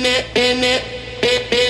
in it, in it, in it,